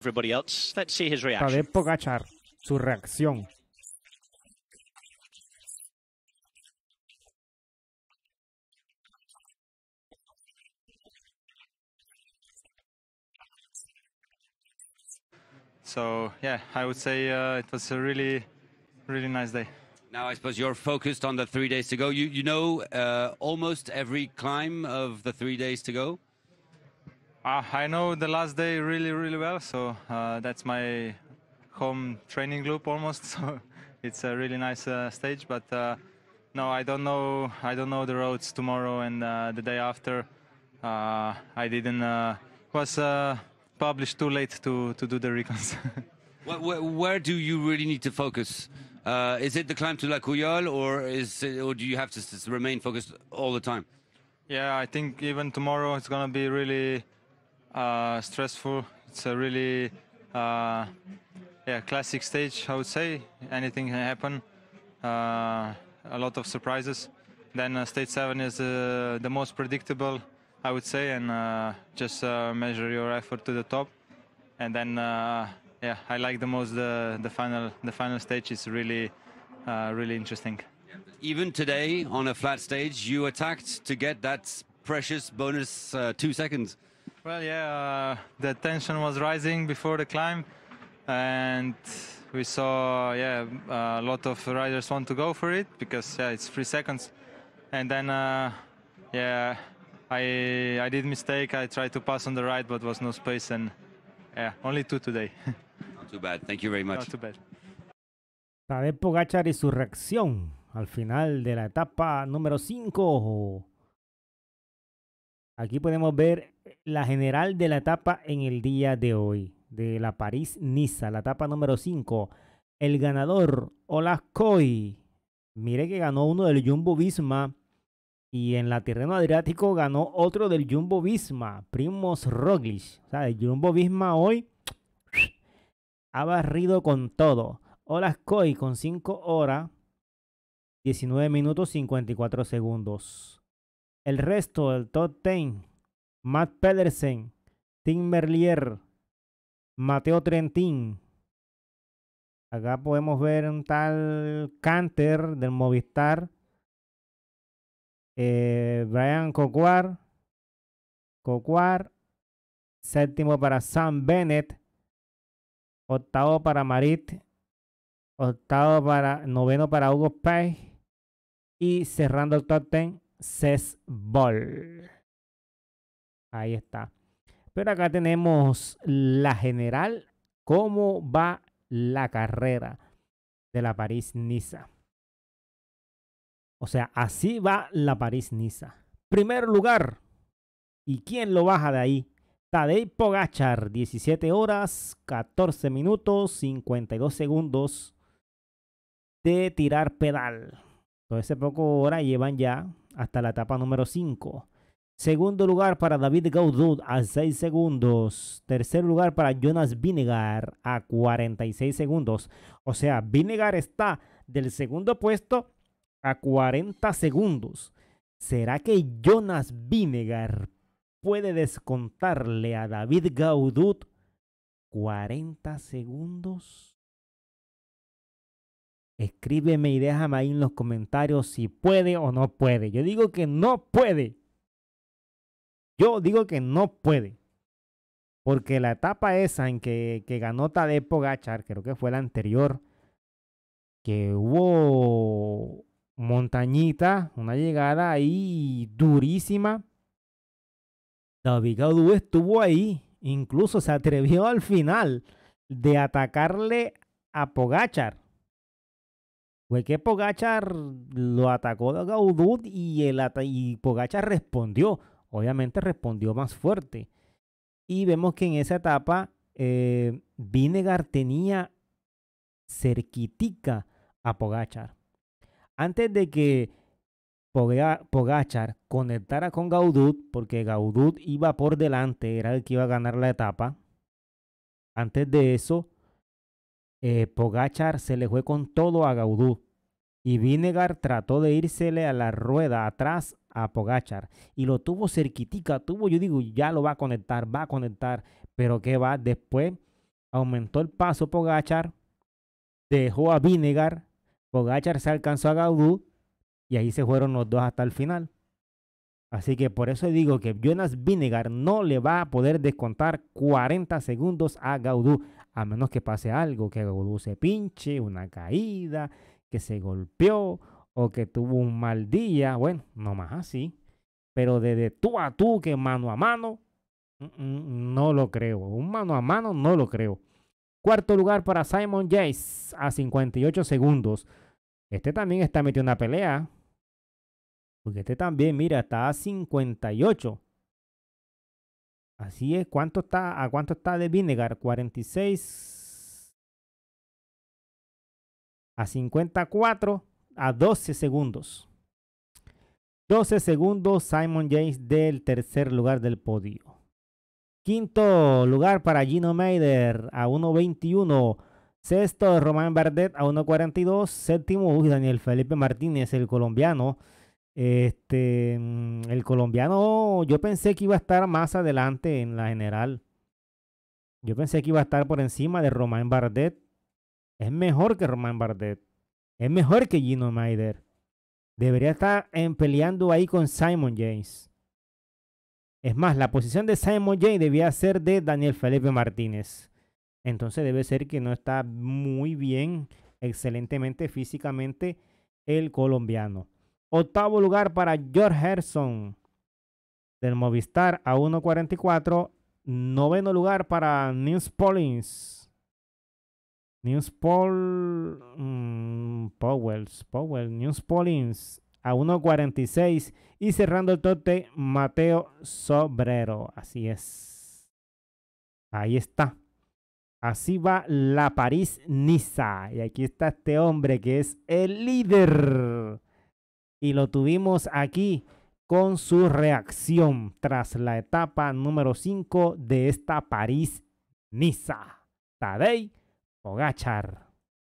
everybody else. Let's see his reaction. Tadej Pogachar, su reacción. So yeah, I would say uh, it was a really, really nice day. Now, I suppose you're focused on the three days to go. You, you know uh, almost every climb of the three days to go. Uh, I know the last day really, really well. So uh, that's my home training loop almost. So it's a really nice uh, stage. But uh, no, I don't know. I don't know the roads tomorrow and uh, the day after. Uh, I didn't. Uh, was uh, published too late to to do the recons. Where, where, where do you really need to focus? Uh, is it the climb to La Cuyol, or is it, or do you have to s- remain focused all the time? Yeah, I think even tomorrow it's gonna be really uh, stressful. It's a really uh, yeah classic stage. I would say anything can happen. Uh, a lot of surprises. Then uh, stage seven is uh, the most predictable, I would say, and just measure your effort to the top. And then yeah, I like the most the the final the final stage is really really interesting. Even today on a flat stage, you attacked to get that precious bonus two seconds. Well, yeah, uh, the tension was rising before the climb, and we saw, yeah, a lot of riders want to go for it because yeah, it's three seconds, and then uh, yeah, I I did mistake. I tried to pass on the right, but was no space, and yeah, only two today. Not too bad. Thank you very much. Not too bad. Tadej Pogachar y su reacción al final de la etapa número 5. Aquí podemos ver la general de la etapa en el día de hoy, de la París-Niza, la etapa número 5. El ganador, Olaf Koy. Mire que ganó uno del Jumbo Visma. Y en la terreno adriático ganó otro del Jumbo Visma, Primoz Roglic. O sea, el Jumbo Visma hoy ha barrido con todo. Olaf Koy con 5 horas, 19 minutos 54 segundos. El resto del top 10, Matt Pedersen, Tim Merlier, Mateo Trentin. Acá podemos ver un tal Canter del Movistar. eh, Brian Coquar. Coquar. Séptimo para Sam Bennett. Octavo para Marit. Octavo para. Noveno para Hugo Pay. Y cerrando el top 10, Ball. Ahí está. Pero acá tenemos la general. ¿Cómo va la carrera de la París-Niza? O sea, así va la París-Niza. Primer lugar. ¿Y quién lo baja de ahí? Tadej Pogachar, 17 horas, 14 minutos, 52 segundos de tirar pedal. Todo ese poco hora llevan ya hasta la etapa número 5. Segundo lugar para David Gaudud a 6 segundos. Tercer lugar para Jonas Vinegar a 46 segundos. O sea, Vinegar está del segundo puesto a 40 segundos. ¿Será que Jonas Vinegar puede descontarle a David Gaudud 40 segundos? Escríbeme y déjame ahí en los comentarios si puede o no puede. Yo digo que no puede. Yo digo que no puede. Porque la etapa esa en que, que ganó Tadej Pogachar, creo que fue la anterior, que hubo montañita, una llegada ahí durísima. David Gaudú estuvo ahí, incluso se atrevió al final de atacarle a Pogachar. Fue que Pogachar lo atacó a Gaudú y, el y Pogachar respondió. Obviamente respondió más fuerte. Y vemos que en esa etapa eh, Vinegar tenía cerquitica a Pogachar. Antes de que Poga- Pogachar conectara con Gaudud, porque Gaudud iba por delante, era el que iba a ganar la etapa. Antes de eso, eh, Pogachar se le fue con todo a Gaudud. Y Vinegar trató de írsele a la rueda atrás a Pogachar. Y lo tuvo cerquitica, tuvo, yo digo, ya lo va a conectar, va a conectar. Pero que va, después aumentó el paso Pogachar, dejó a Vinegar, Pogachar se alcanzó a Gaudú y ahí se fueron los dos hasta el final. Así que por eso digo que Jonas Vinegar no le va a poder descontar 40 segundos a Gaudú, a menos que pase algo, que Gaudú se pinche, una caída, que se golpeó o que tuvo un mal día. Bueno, no más así. Pero desde tú a tú, que mano a mano, mm, mm, no lo creo. Un mano a mano no lo creo. Cuarto lugar para Simon Jace a 58 segundos. Este también está metido en una pelea. Porque este también, mira, está a 58. Así es. ¿Cuánto está, ¿A cuánto está de Vinegar? 46 a 54 a 12 segundos. 12 segundos Simon James del tercer lugar del podio. Quinto lugar para Gino Meider a 1.21. Sexto Román Bardet a 1.42. Séptimo Daniel Felipe Martínez, el colombiano. Este, mm, el colombiano, yo pensé que iba a estar más adelante en la general. Yo pensé que iba a estar por encima de Román Bardet. Es mejor que Román Bardet. Es mejor que Gino Maider. Debería estar en peleando ahí con Simon James. Es más, la posición de Simon James debía ser de Daniel Felipe Martínez. Entonces debe ser que no está muy bien, excelentemente físicamente el colombiano. Octavo lugar para George Herson del Movistar a 1.44. Noveno lugar para Nils Pollins News Paul mm, Powells, Powell, News Paulins a 1.46 y cerrando el tote Mateo Sobrero. Así es. Ahí está. Así va la París-Niza. Y aquí está este hombre que es el líder. Y lo tuvimos aquí con su reacción tras la etapa número 5 de esta París-Niza. Tadei Pogachar.